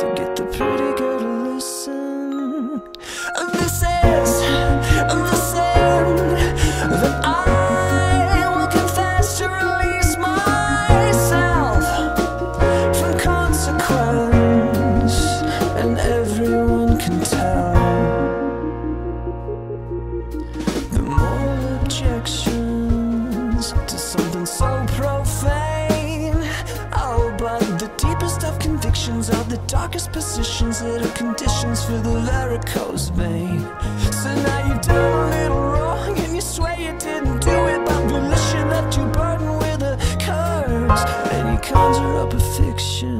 to get the pretty girl to listen. This is the sin that I will confess to release myself from consequence, and everyone can tell. The more objections to something so. Deepest of convictions are the darkest positions are conditions for the varicose vein. So now you've done a little wrong and you swear you didn't do it by volition that you burden with a curse. And you conjure up a fiction,